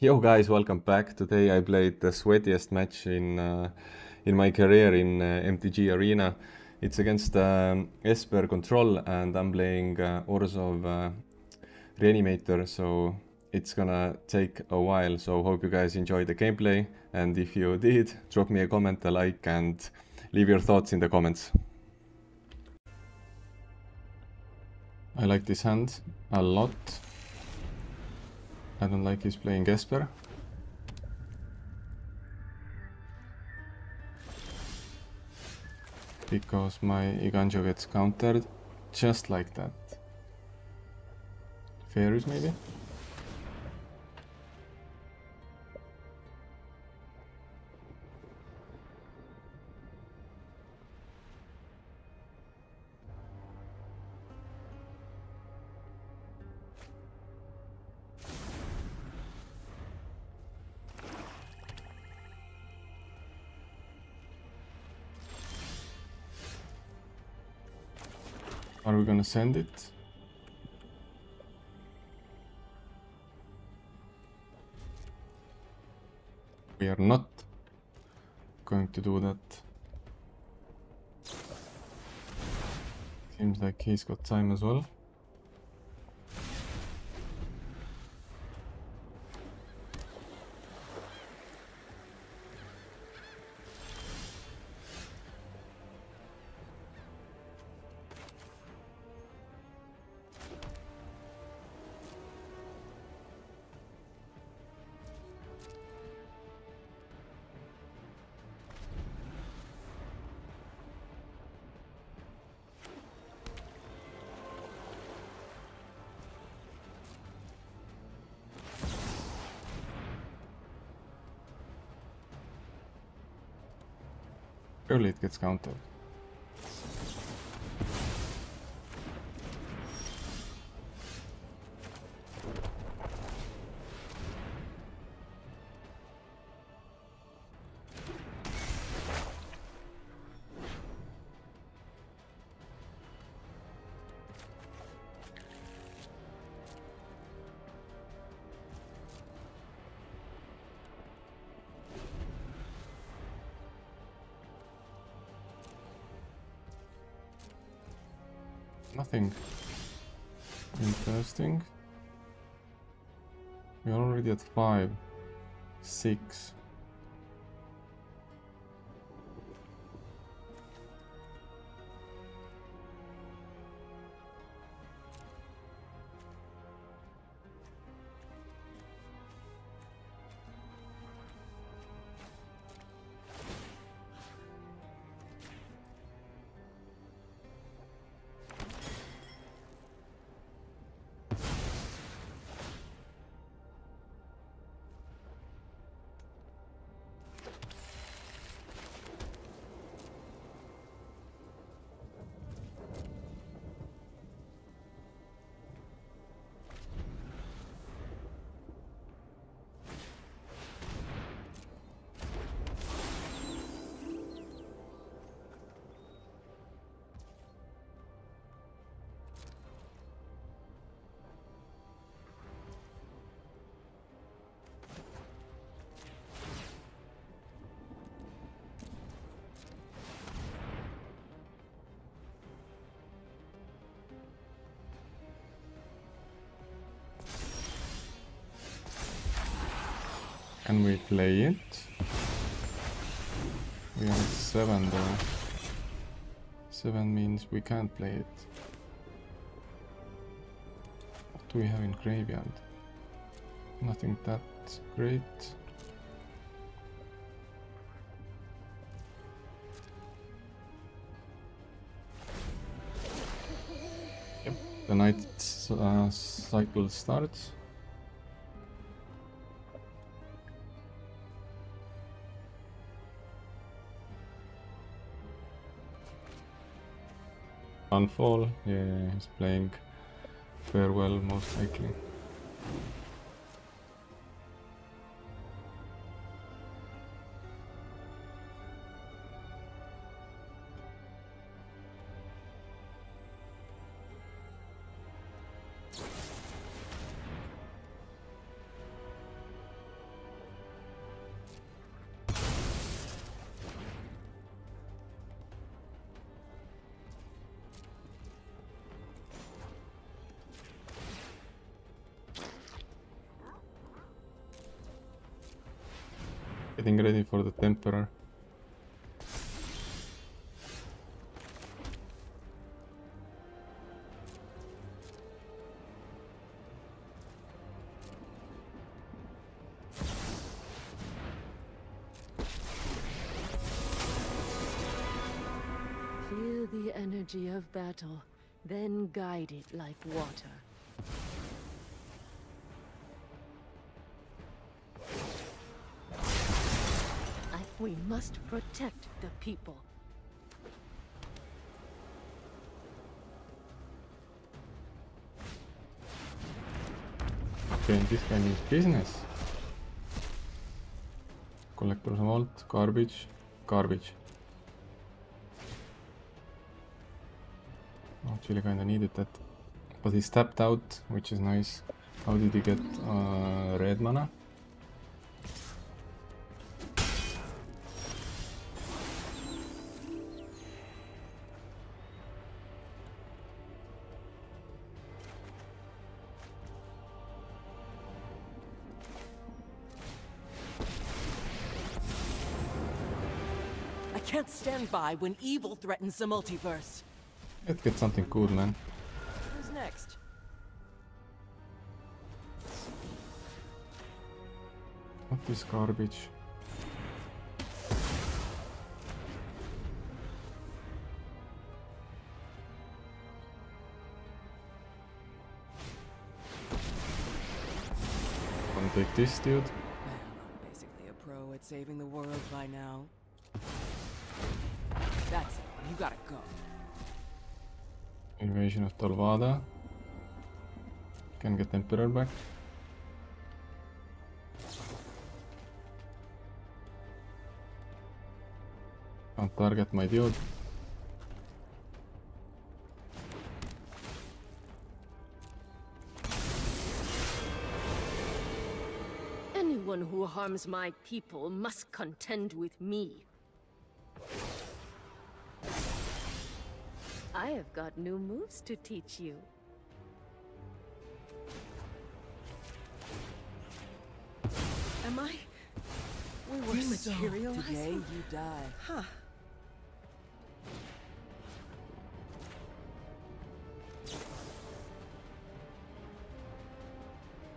Yo guys, welcome back. Today I played the sweatiest match in uh, in my career in uh, MTG Arena. It's against um, Esper Control and I'm playing uh, Orzhov uh, Reanimator, so it's gonna take a while. So hope you guys enjoy the gameplay and if you did, drop me a comment, a like and leave your thoughts in the comments. I like this hand a lot. I don't like he's playing Esper. Because my Iganjo gets countered just like that. Fairies maybe? Are we gonna send it? We are not going to do that. Seems like he's got time as well. Surely it gets countered. We are already at five, six. Can we play it? We have 7 though. 7 means we can't play it. What do we have in graveyard? Nothing that great. Yep, the night uh, cycle starts. Sunfall, yeah, he's playing farewell most likely. Feel the energy of battle, then guide it like water. We must protect the people. Okay, this guy means business. Collector's vault, garbage, garbage. Actually kinda needed that. But he stepped out, which is nice. How did he get uh, red mana? Can't stand by when evil threatens the multiverse. Let's get something cool, man. Who's next? What is garbage? Wanna take this dude? Well, I'm basically a pro at saving the world by now. That's it. You gotta go. Invasion of Tolvada. Can get Emperor back. Can't target my dude. Anyone who harms my people must contend with me. I have got new moves to teach you. Am I? We were so Today you die. Huh.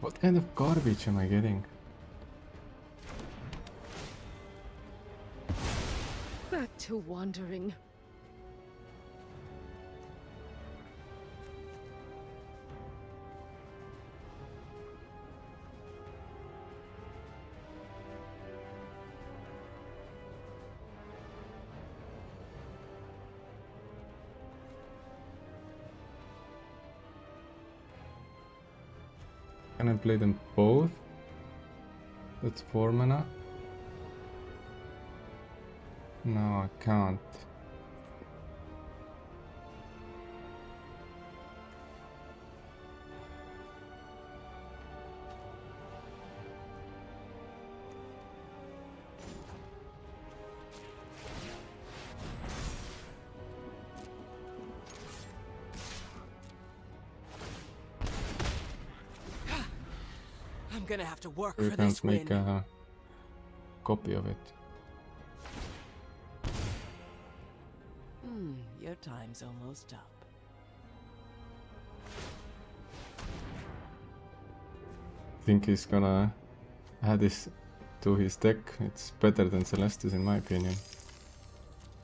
What kind of garbage am I getting? Back to wandering. Can I play them both? That's four mana. No, I can't. I'm gonna have to work You for can't make win. a copy of it. Hmm, your time's almost up. think he's gonna add this to his deck. It's better than Celestis in my opinion.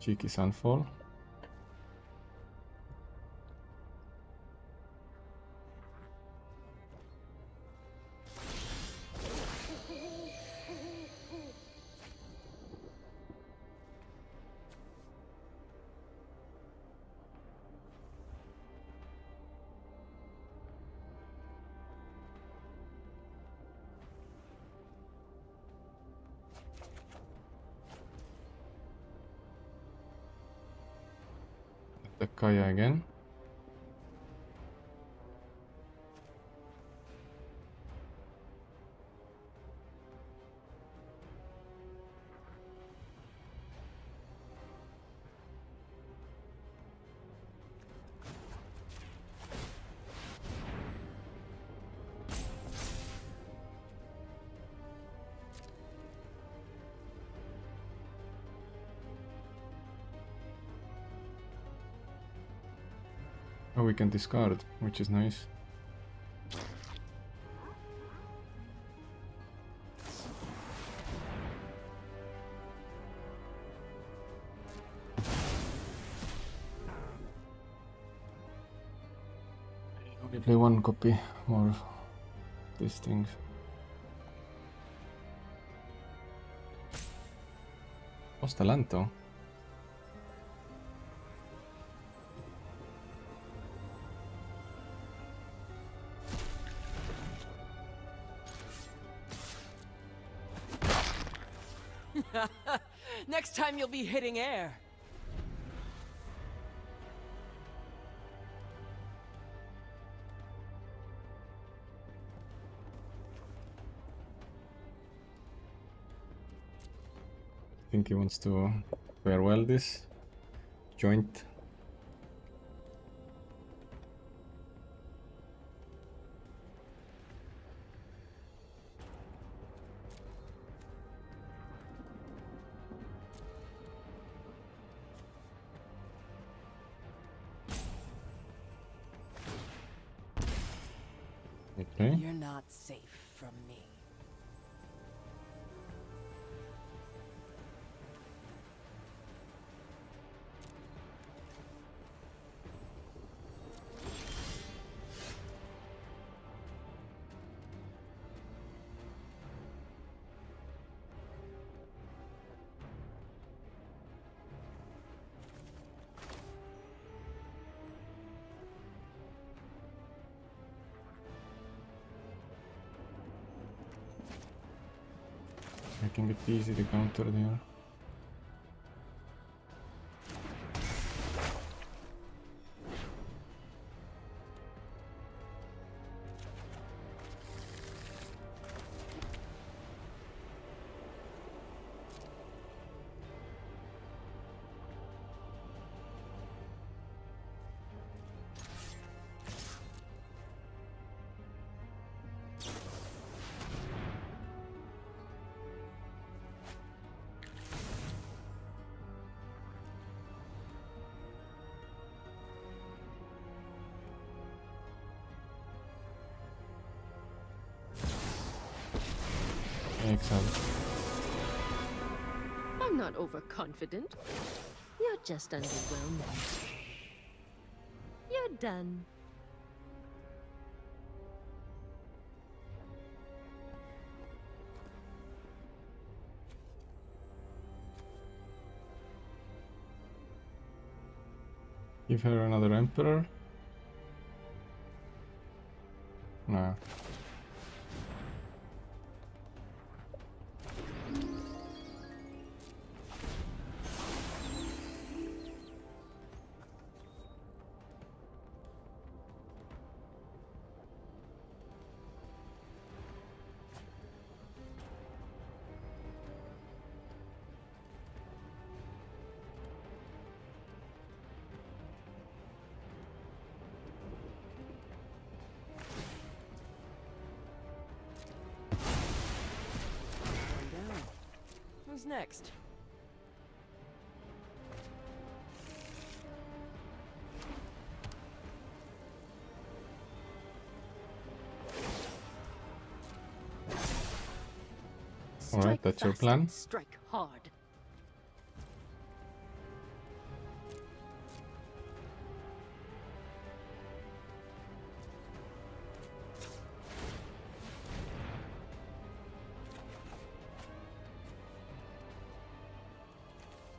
Cheeky Sunfall. The Kaya again. Oh, we can discard, which is nice. Only play one copy more of these things. What's the land though? Be hitting air. I think he wants to farewell this joint. Making it easy to counter there. Not overconfident. You're just underwhelmed. You're done. Give her another emperor. No. Alright, Strike that's your plan? Strike hard.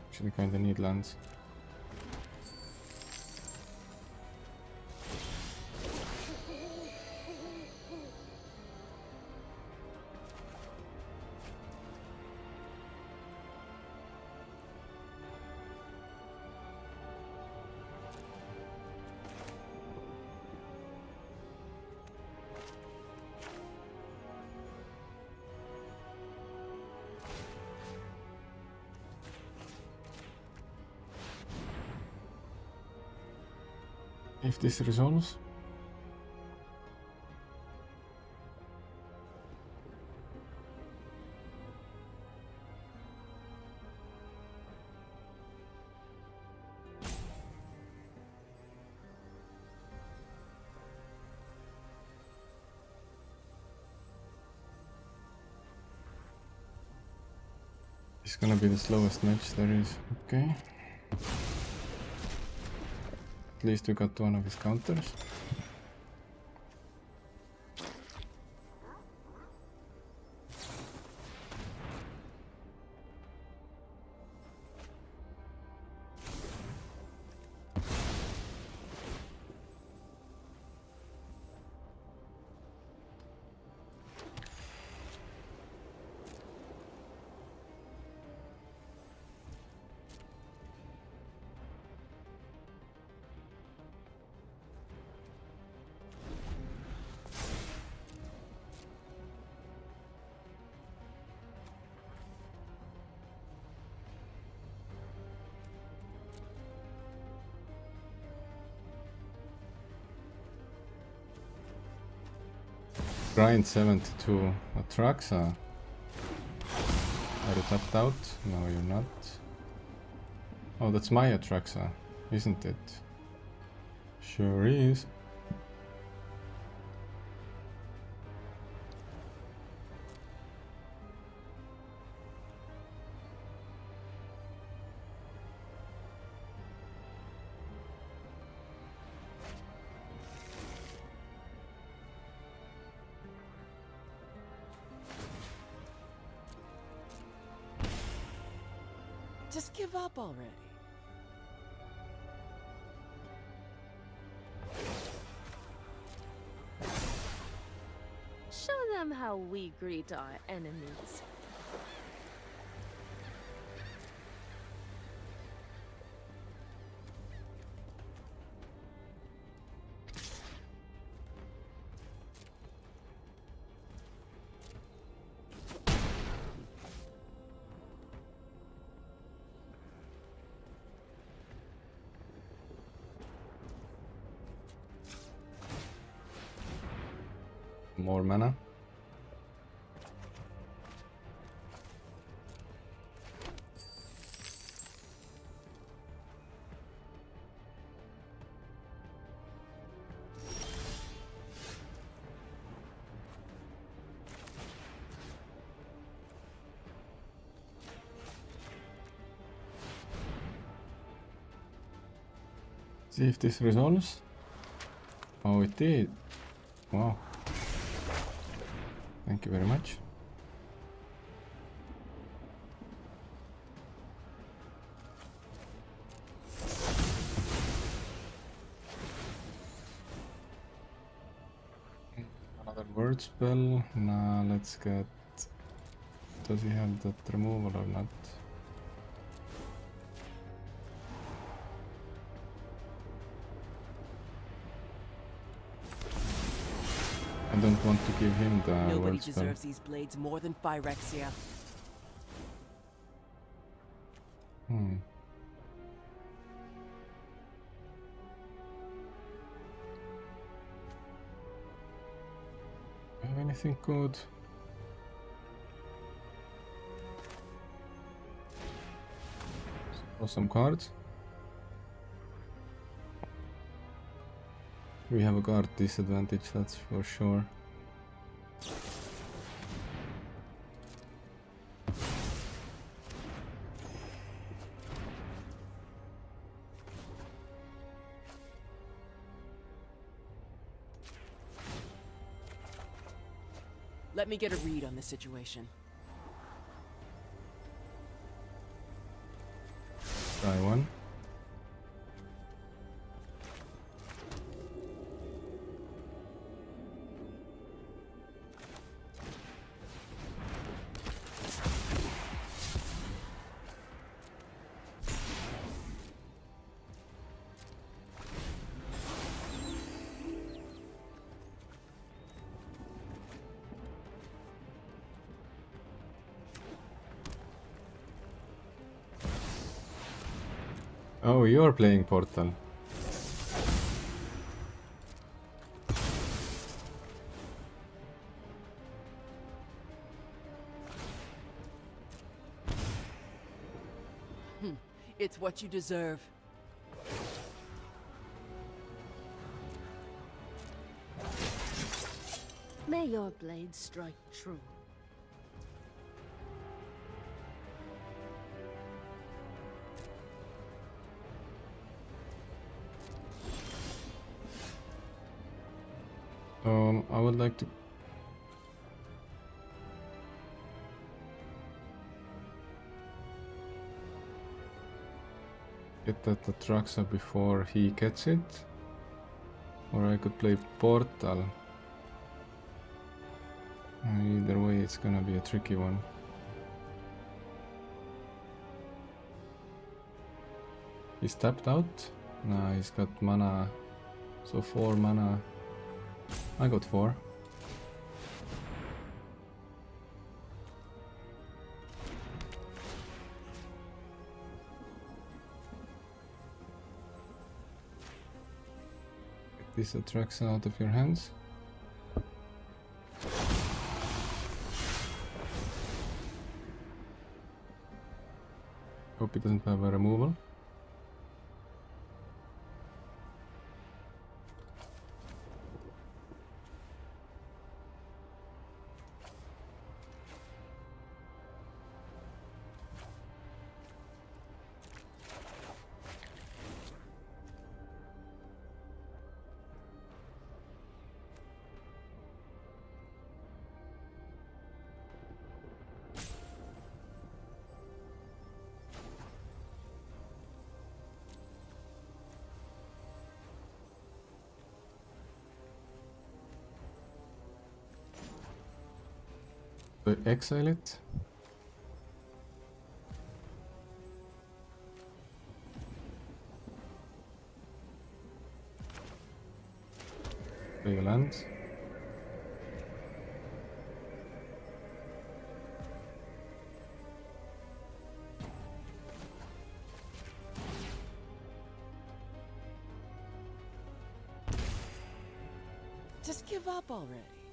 Actually kinda need lands. if er this resolves. It's gonna be the slowest match there is, okay. Least we got one of his counters. Grind 72 Atraxa. Uh, are you tapped out? No, you're not. Oh, that's my Atraxa, uh, isn't it? Sure is. Just give up already. Show them how we greet our enemies. See if this resolves. Oh, it did. Wow. Thank you very much. Another word spell. Now let's get. Does he have that removal or not? I don't want to give him the Nobody word spell. deserves these blades more than Phyrexia. Hmm. Have anything good? Draw some cards. We have a card disadvantage, that's for sure. Let me get a read on the situation. Oh, you're playing Portal. Hmm. It's what you deserve. May your blade strike true. Um, I would like to get that Atraxa before he gets it. Or I could play Portal. Either way, it's gonna be a tricky one. He's tapped out. Nah, he's got mana. So four mana. I got four. This Atraxa out of your hands. Hope it doesn't have a removal. Uh, exile it. A land. Just give up already.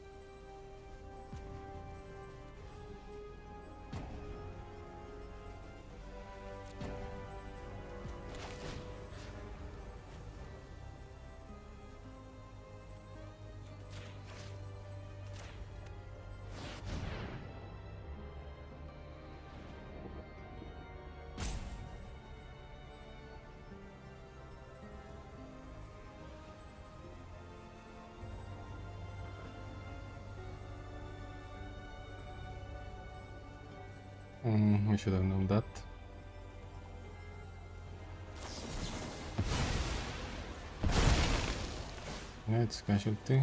Should have known that. Yeah, it's casualty.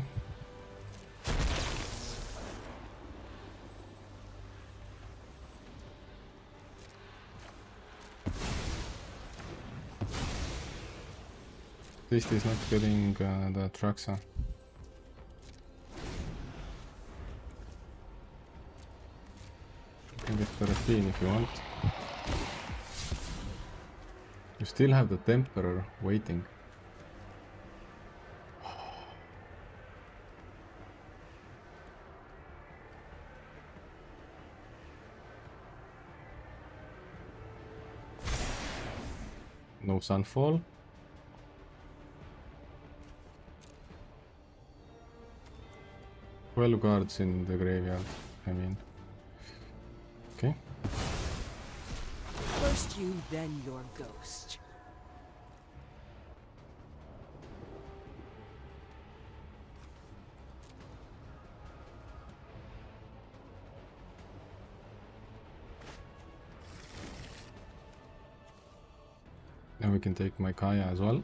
At least he's not getting uh, the Traxa. 15 if you want. You still have the temperer waiting. No Sunfall. Twelve cards in the graveyard, I mean. First you, then your ghost. Now we can take my Kaya as well.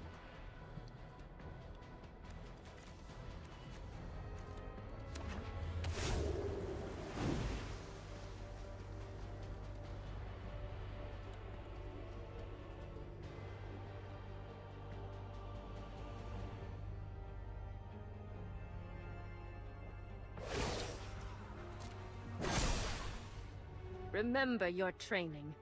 Remember your training.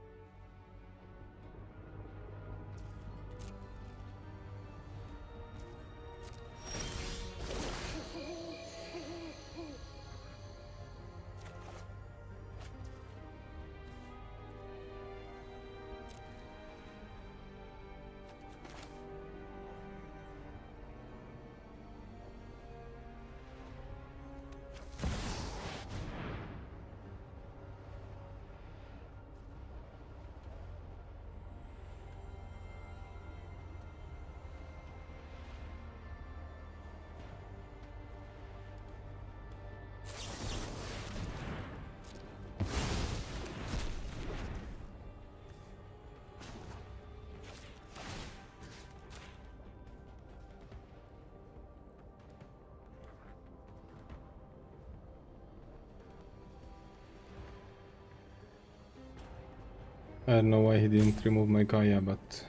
I don't know why he didn't remove my Kaya, but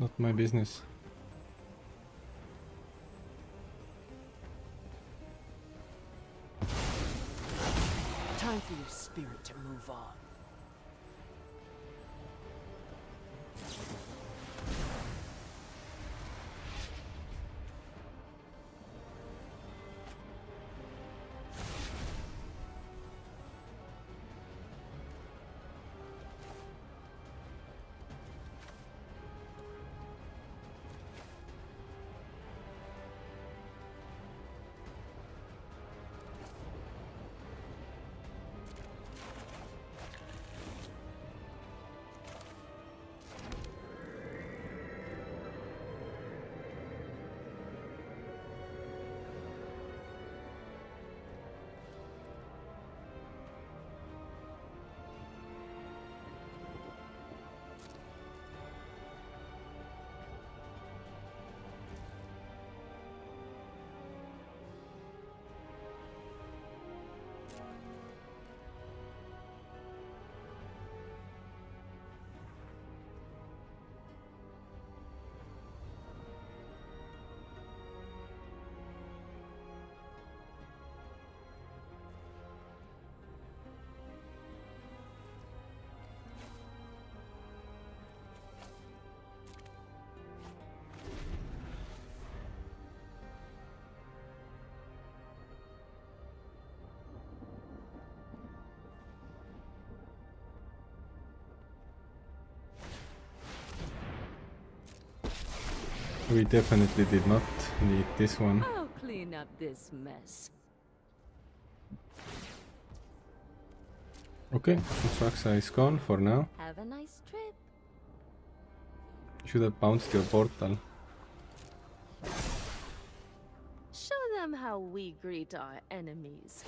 not my business. Time for your spirit to move on. We definitely did not need this one. I'll clean up this mess. Okay, Traxa is gone for now. Have a nice trip. Should have bounced your portal. Show them how we greet our enemies.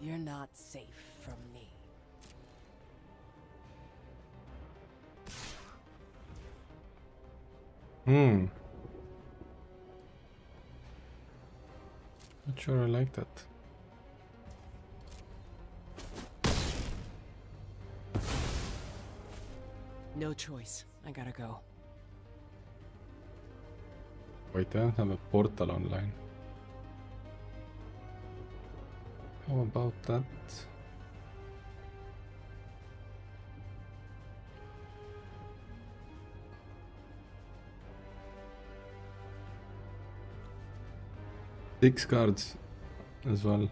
You're not safe from me. Hmm. Not sure I like that. No choice. I gotta go. Wait, I don't have a portal online. How about that? Six cards as well.